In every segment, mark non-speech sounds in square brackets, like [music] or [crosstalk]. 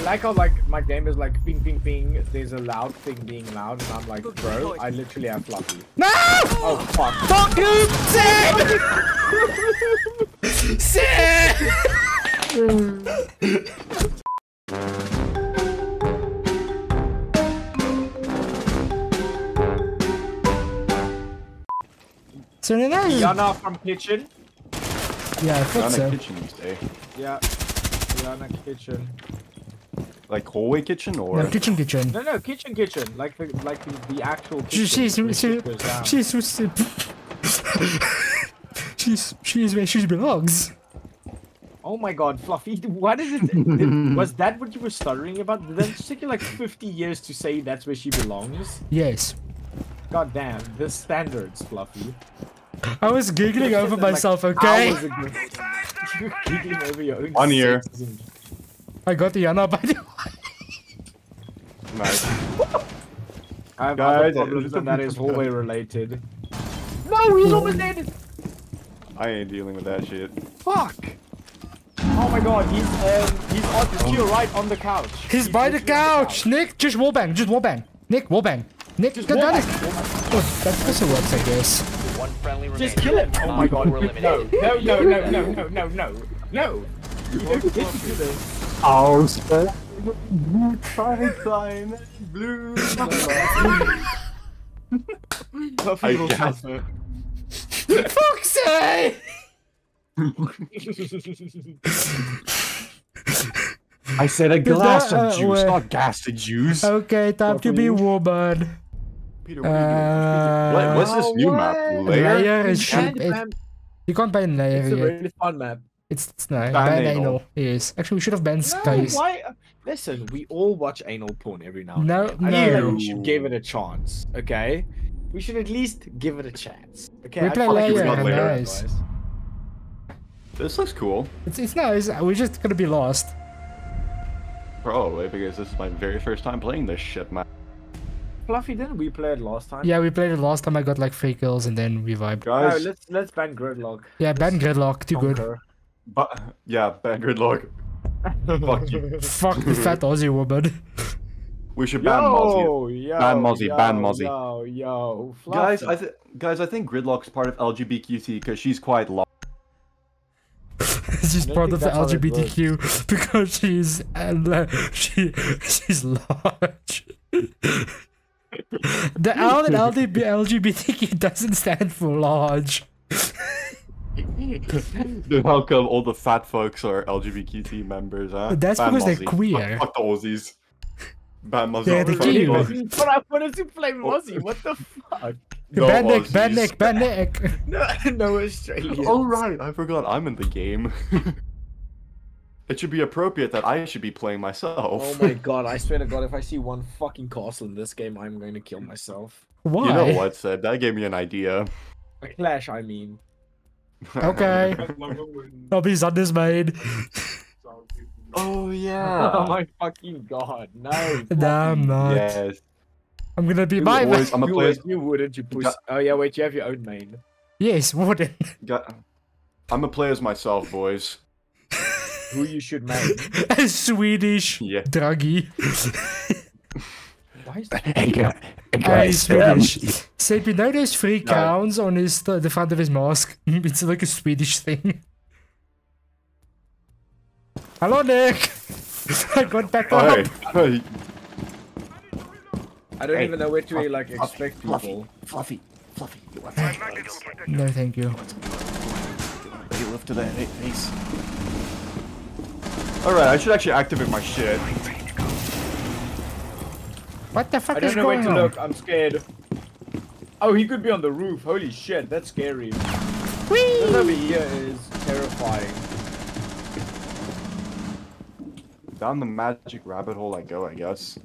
I like how like my game is like ping ping ping. There's a loud thing being loud, and I'm like, bro, I literally have fluffy. No! Oh fuck! Fuck you, Sam! Sam! So then that is, Iana from kitchen. yeah, I thought Not so. a kitchen, you say? Yeah. Iana kitchen. Like hallway kitchen or? No, kitchen, kitchen. No, no, kitchen, kitchen. Like the like the, the actual She, kitchen. she's where she, shit she's she's she's where she belongs. Oh my god, Fluffy, what is it? did- [laughs] was that what you were stuttering about? Did that take you like 50 years to say that's where she belongs? Yes. God damn, the standards, Fluffy. I was giggling over Like, myself, okay? hours ago. you were giggling over your own On here. I got the Iana by the Nice. I have Guys, other problems and that is hallway related. No, he's almost dead! I ain't dealing with that shit. Fuck! Oh my god, he's um, he's on to your right on the couch. He's by the literally on couch! Nick, just wallbang, just wallbang. Nick, wallbang. Nick, Just get down wallbang, it. Oh, that also works, I guess. One friendly. Just kill him! Oh my god, We're no, eliminated. no, no, no, no, no, no, no, no! You don't get to do this. Oh, Blue time, blue. Fluffy I will guess. suffer. Fuck's! I said a glass of juice, not gas to juice. Okay, time to be woman. Peter, what are? Uh, what- What's this new map? Lair? Lair is And shit. It, you can't ban Lair It's a really fun map. It's, it's no, Ban ban anal. anal. Yes. Actually, we should have banned No, skies. why? Listen, we all watch anal porn every now and No, then. I feel like no. we should give it a chance, okay? We should at least give it a chance, okay? We I play feel like Lair, it's not Lair. otherwise. This looks cool. It's, it's nice. We're just gonna be lost. Probably because this is my very first time playing this shit, man. Fluffy, didn't we play it last time? Yeah, we played it last time. I got like three kills and then we vibed. No, Guys, let's let's ban Gridlock. Yeah, ban gridlock. Too good. But, yeah, bad good luck. [laughs] Fuck you. Fuck the fat Aussie woman. [laughs] We should ban Mozzie. Yo, yo, Ban Mozzie, yo, ban Mozzie. Yo, yo, Fluffy. Guys, I th- guys, I think Gridlock's part of LGBTQT because she's quite long. [laughs] she's part of the that's how that LGBTQ because she's and uh, she she's large. the L in LGBTQ doesn't stand for large. [laughs] Then how come all the fat folks are LGBTQT members, huh? That's Ban because they're queer. Fuck, fuck the Aussies. Ban Mozzie. Yeah, they're Fuck cute. the Aussies. but I wanted to play Mozzie. What the fuck? No ban Nick, ban Aussies. Nick, ban Nick. [laughs] No, no Australian. Oh right, I forgot I'm in the game. [laughs] it should be appropriate that I should be playing myself. Oh my god, I swear to god, if I see one fucking castle in this game, I'm going to kill myself. Why? You know what, Seb? That gave me an idea. A clash, I mean. [laughs] Okay. [laughs] I'll be undismayed. oh yeah. [laughs] Oh my fucking god, no. No, I'm not. Yes. I'm gonna be You my always- I'm a you, player. you wouldn't, you puss. Oh yeah, wait, you have your own main. Yes, wouldn't. Got, I'm a player as myself, boys. Who you should main. A Swedish Yeah. druggy. Why is Uh, he's Swedish. Seb, you know those three crowns on his the front of his mask? [laughs] It's like a Swedish thing. [laughs] Hello, Nick. [laughs] I got back up. hey. hey. I don't Hey, even know where to like Fluffy, expect Fluffy, people. Fluffy, Fluffy, you want that? No, thank you. Hey, lift to that face. Alright, I should actually activate my shit. What the fuck I is don't know where to on? look, I'm scared. Oh, he could be on the roof. Holy shit, that's scary. This over here is terrifying. Down the magic rabbit hole I go, I guess.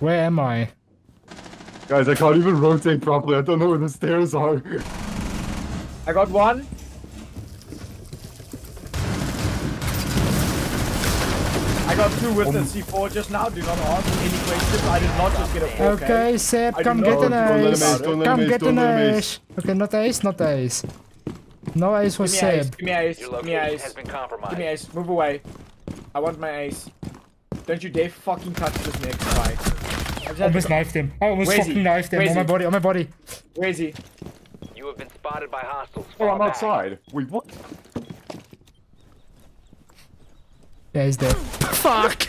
Where am I? Guys, I can't even rotate properly. I don't know where the stairs are. [laughs] I got one. I got two with the um, C4 just now. Do not ask any questions. I did not just get a 4K. Okay, Seb, come get an don't let him ace. out, don't let Come get an ace. ace. Okay, not ace, not ace. No ace for Give me ace. Seb. Give me ace. Your Give me location ace. has been Give me ace. Move away. I want my ace. Don't you dare fucking touch this next guy. I just had to Almost go- knifed him. I almost Where is he? fucking knifed him Where is on my body. On my body. Where is he? You have been spotted by hostiles. Oh, I'm Fall back. outside. Wait, what? Yeah, he's dead. Fuck!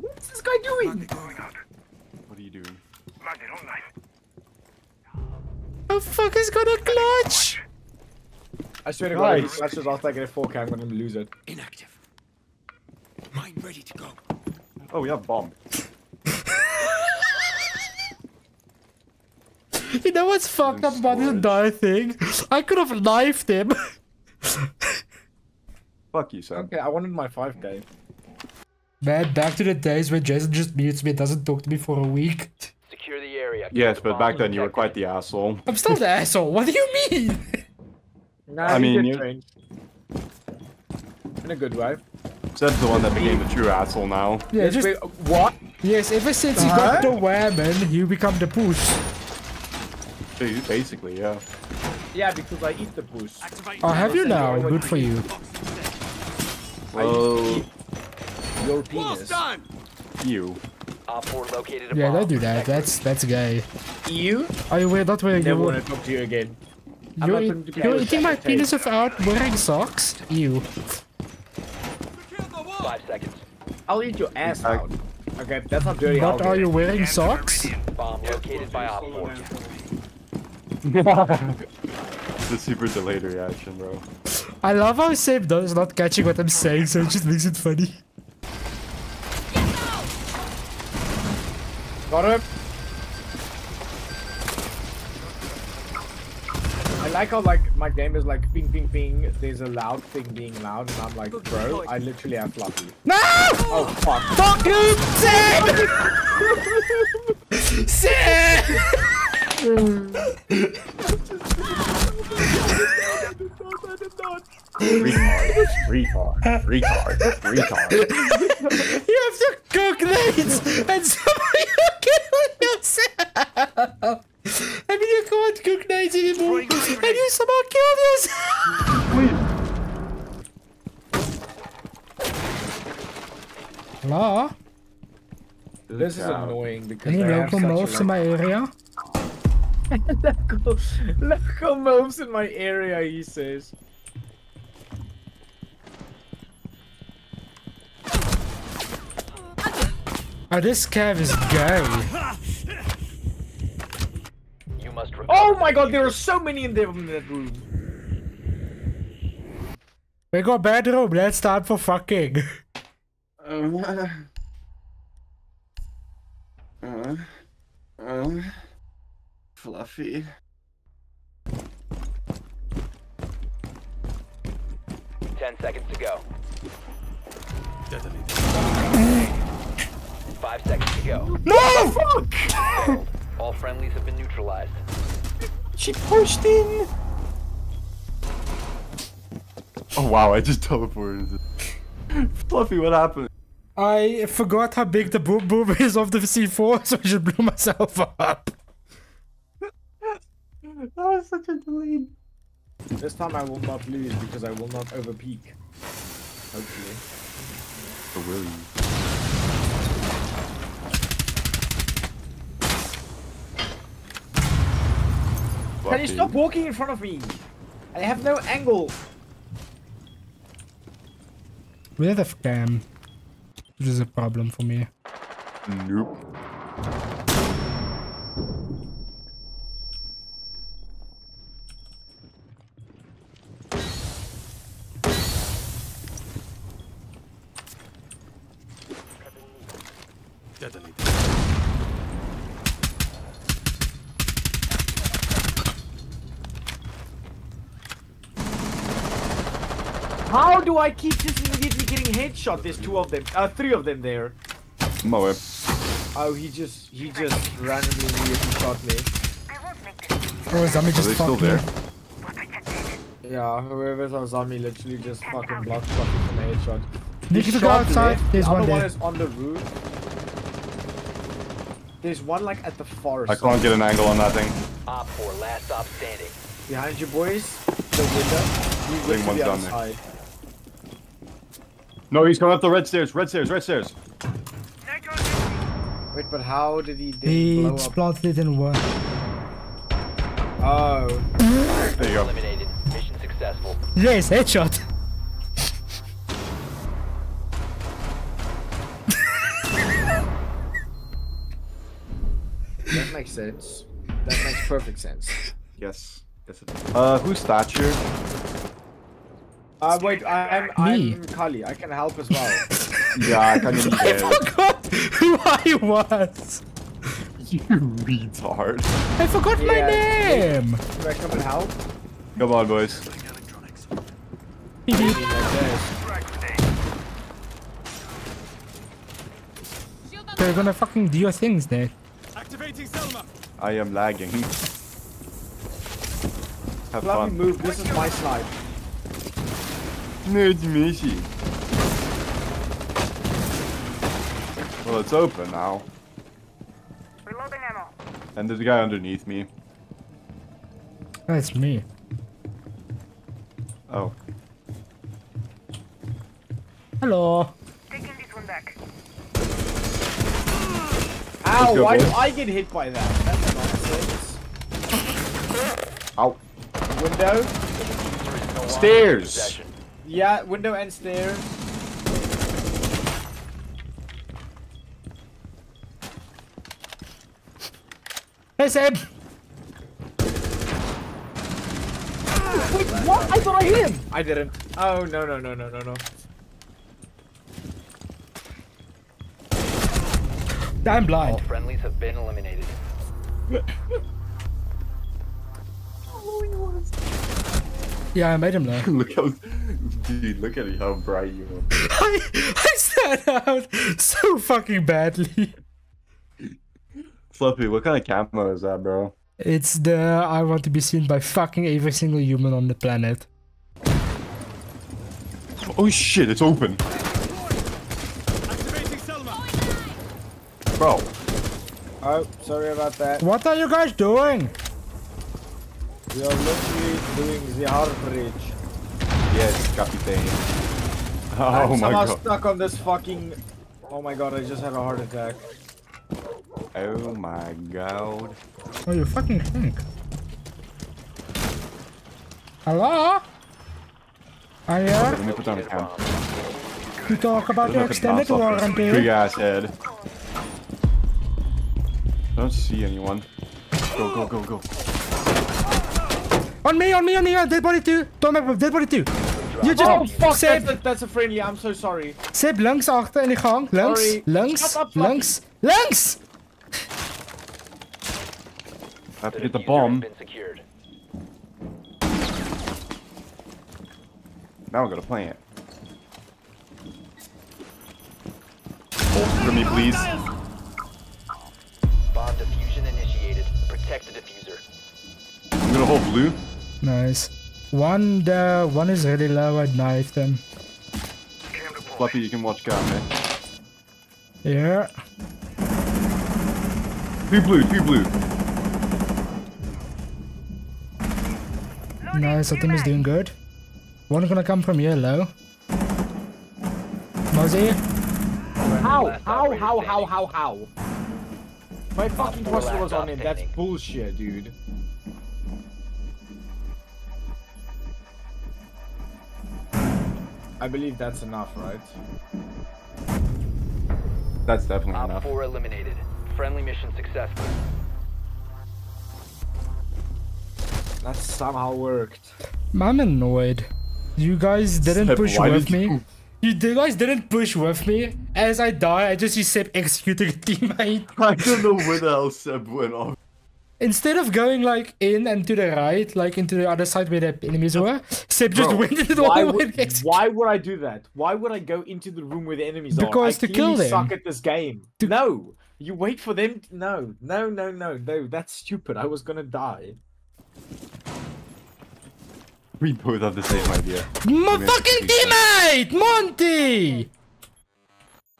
What's this guy doing? What are you doing? The fuck is gonna clutch? I swear to God, if he Guys. flashes after I get a 4K, I'm gonna lose it. Inactive. Mine ready to go. Oh, we have bomb. [laughs] You know what's fucked up about this entire thing? I could have knifed him. [laughs] Fuck you, Sam. Okay, I wanted my 5K. Man, back to the days when Jason just mutes me and doesn't talk to me for a week. Secure the area. Yes, but back then you were quite the asshole. I'm still the asshole. What do you mean? [laughs] Nah, I mean, you- change. In a good way. Seb's the one that became the true asshole now. Yeah, just wait, what? yes. Ever since he got the whammon, you become the puss. Ba- Basically, yeah. Yeah, because I eat the boost. Activate. Oh, have you now? Good for you. I oh. Well, your penis. done. you. Op 4 located a Yeah, bomb. don't do that. That's that's gay. You? Oh, are you weird? Not wearing Never you. want to talk to you again. I'm You're, not eat- going to be you're eating my entertain. penis without wearing socks? Ew. Secure the wall. Five seconds. I'll eat your ass I- out. Okay, that's not dirty. I'll But do are you wearing socks? Bomb located by Op 4. the super delayed reaction, bro. I love how Seb does not catching what I'm saying, so it just makes it funny. Got him. I like how like my game is like ping ping ping. There's a loud thing being loud, and I'm like, bro, I literally have fluffy. No! Oh fuck! Fuck you, [laughs] [laughs] Seb! Seb! Retard. Retard. Retard. Retard. You have to cook these and somebody [laughs] you kill yourself. I mean, you can't cook nights anymore, and you somehow killed yourself. Hello? This is annoying because Any they have local such moves in my area? [laughs] local, local moves in my area. He says. Oh, this cav is gay. You must. Oh my god, there are so many in there in that room. We got bedroom, let's time for fucking. Uh, uh, uh, fluffy. Ten seconds to go. Detonated. Five seconds to go. No! Fuck! [laughs] All friendlies have been neutralized. She pushed in. Oh wow, I just teleported. Fluffy, what happened? I forgot how big the boom boom is of the C4, [laughs] so I just blew myself up. That was such a delay. This time I will not lose because I will not over peak. Hopefully. Oh, or will you? Can you stop walking in front of me? I have no angle. With a cam. Um, Which is a problem for me. Nope. How do I keep just immediately getting headshot? There's two of them. Uh, three of them there. Moe. Oh, he just, he just randomly immediately shot me. Oh, Zami Are just they still fucked me. there? Yeah, whoever's on zombie literally just fucking blocked fucking from a headshot. Need He to go outside. left, There's the one other one there. is on the roof. There's one like at the far I can't get an angle on that thing. Op 4, last stop standing. Behind you, boys. The window. You think to one's the down other there. Side. No, he's coming up the red stairs. Red stairs. Red stairs. Wait, but how did he, did he He blow up? planted in one. Oh. There you go. Eliminated. Mission successful. Yes, headshot. That makes sense. That makes perfect sense. Yes. Yes. It is. Uh, who's Thatcher? Uh, wait, I'm, Me. I'm Kali. I can help as well. [laughs] Yeah, I kind of I forgot who I was. You retard. I forgot my name. Can I come and help? Come on, boys. Beep, beep. Like this. [laughs] They're gonna fucking do your things there. Activating Selma. I am lagging. Have Let me fun. move. This is my snipe. No, it's Mishi. Well, it's open now. Reloading ammo. And there's a guy underneath me. That's me. Oh. Hello. Taking this one back. Ow, go, why do. I get hit by that? That's nonsense. Ow. Window? Stairs! Possession. Yeah, window and stairs. Hey, Seb. Wait, what? I thought I hit him! I didn't. Oh, no, no, no, no, no, no. I'm All blind. friendlies have been eliminated. [laughs] Yeah, I made him though. [laughs] look how. Dude, look at how bright you are. [laughs] I, I stand out so fucking badly. Fluffy, what kind of camo is that, bro? It's the I want to be seen by fucking every single human on the planet. Oh shit, it's open. Bro. Oh, sorry about that. What are you guys doing? We are literally doing the hard bridge. Yes, Capitan. [laughs] Oh I'm my somehow god. stuck on this fucking... Oh my god, I just had a heart attack. Oh my god. Oh, you fucking think. Hello? Are Let you me put down the cam. to talk about the extended that fucking Big warranty? ass head. I don't see anyone. Go, go, go, go. On me, on me, on me, on dead body two. Don't make dead body two. You oh, just Oh fuck, Seb, that's a, that's a friendly, I'm so sorry. Seb links achter in die gang. Links, Sorry. links, Shut up, Fluffy. links, links. I have to get the bomb. Now we're gonna plant. Hold for me, please. Bomb diffusion initiated. Protect the diffuser. I'm gonna hold blue. Nice. One, the one is really low. I knifed him. Fluffy, you can watch God, man. Yeah. Two blue, two blue. Nice. Our team is doing good. One gonna come from here, low. Mozzie. How? How? How? How? How? How? My fucking four cluster was on him. That's bullshit, dude. I believe that's enough, right? That's definitely Op enough. 4 eliminated. Friendly mission successful. That somehow worked. I'm annoyed. You guys didn't Seb, push with did me. you- You guys didn't push with me. As I die, I just see Seb executing a [laughs] teammate. I don't know where the hell Seb went off. Instead of going like in and to the right, like into the other side where the enemies were, Seb just Bro, went into the Why one where would, the why would I do that? Why would I go into the room where the enemies Because are? to kill clearly them. suck at this game. To- No, you wait for them. t- No, no, no, no, no. That's stupid. I was gonna die. We both have the same idea. My Yeah, fucking teammate, Monty.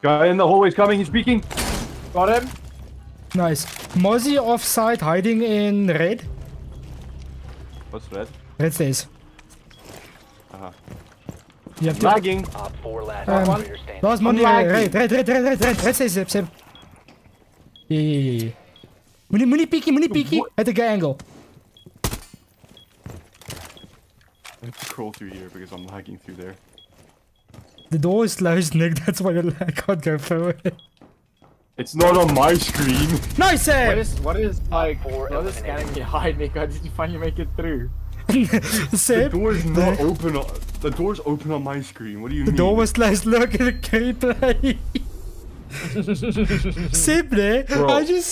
Guy in the hallway's coming, he's peeking. Got him. Nice. Mozzie offside, hiding in red. What's red? Red stays. Uh-huh. You have to. Lagging. Op 4 last Um. Last money, red, red, red, red, red, red, red stays, Sip, Sip. Yeah, yeah, yeah, yeah. Moenie, moenie peekie, moenie peekie. At the guy angle. I have to crawl through here because I'm lagging through there. The door is closed, Nick. [laughs] That's why you I can't go through it. It's not on my screen. [laughs] Nice What save! is what is like four what is eliminated. scanning behind me? [laughs] How did you finally make it through? [laughs] The Sip. door's not open. On, the door's open on my screen. What do you The mean? The door was closed. Look at the gameplay. Sip, ne? I just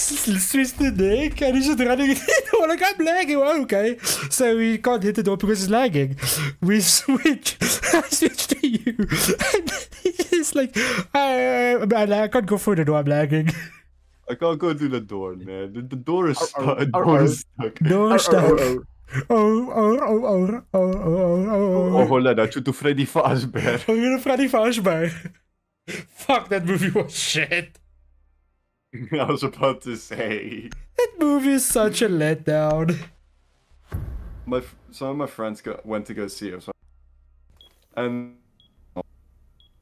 switched the Nick and he's just running into the door like I'm lagging. Well, okay. So we can't hit the door because it's lagging. We switch. [laughs] I switch to you. [laughs] And he's like, I, I, I can't go through the door. I'm lagging. I can't go through the door, man. The, the door is Oh, stuck. oh, The oh, door oh. is stuck. Door Oh, stuck. oh, Oh, oh, oh, oh, oh, oh, oh, oh, Oh, oh. hold on. That's to Freddy Fazbear. Oh, I'm gonna Freddy Fazbear. [laughs] Fuck, that movie was shit. [laughs] I was about to say. That movie is such a letdown. My some of my friends go, went to go see it, so- and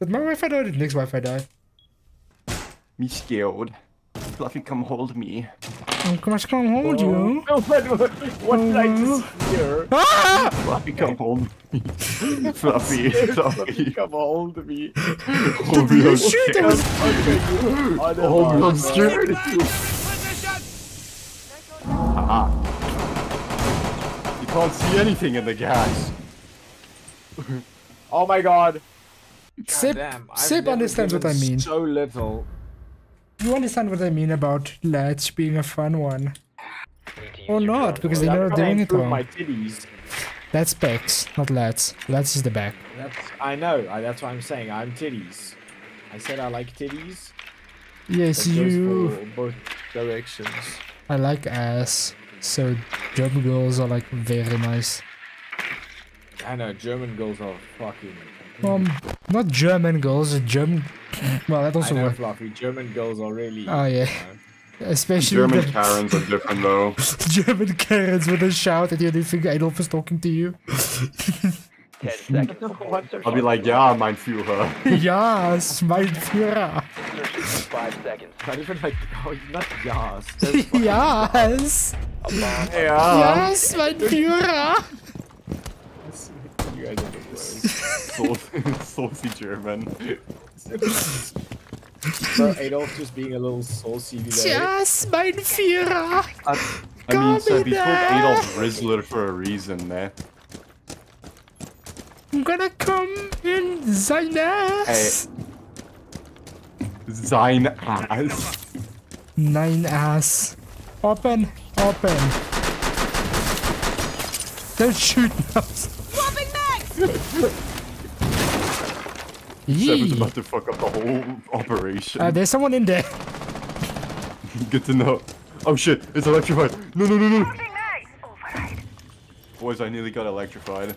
Did my Wi-Fi die? Did Nick's Wi-Fi die? me scared. Fluffy, come hold me. Oh, come on, come hold oh. you. Oh, what, [laughs] what, what did I just hear? Ah! [laughs] Fluffy, come hold me. Fluffy, Fluffy. Come hold me. Hold me, You I'm shoot scared. us. Hold me, I'm scared. Haha. You can't see anything in the gas. [laughs] Oh my god. Sip, Damn, Sip understands what I mean. So little. You understand what I mean about lads being a fun one. Need to use Or not, because they're not doing it wrong. my titties. That's pecs, not lads. Lads is the back. That's I know. I, that's what I'm saying. I'm titties. I said I like titties. Yes, you. both directions. I like ass. So German girls are like very nice. I know German girls are fucking. Um, not German girls, German. Well, that I also know, works. Fluffy. German girls are really. Oh yeah, you know. especially German the Karens are different though. [laughs] German Karens with a shout at you and you think Adolf is talking to you. 10 seconds before What insertion. I'll be like, yeah, mein Führer. [laughs] yes, mein Führer. 5 seconds. Not even like. Oh, not yas. [laughs] That's fucking yes, A bomb Yeah. yes, mein Führer. yas. You guys are the worst. Saucy, [laughs] saucy German. so Adolf just being a little saucy today. Yes, mein Führer. I, I mean, so he told Adolf Rizzler for a reason, man. I'm gonna come in sein ass. Sein ass. Nine ass. Open, open. Don't shoot us. Seven's Yee. about to fuck up the whole operation. Uh, there's someone in there. [laughs] Good to know. Oh shit, it's electrified. No, no, no, no. Nice. Boys, I nearly got electrified.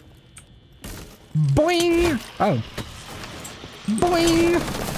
Boing! Oh. Boing!